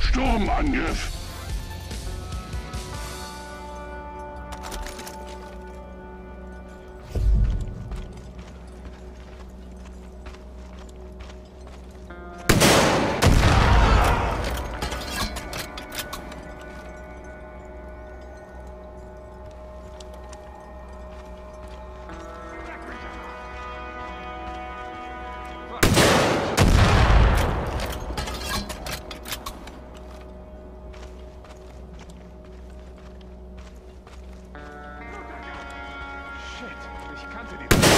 Sturmangriff! Shit, ich kannte die.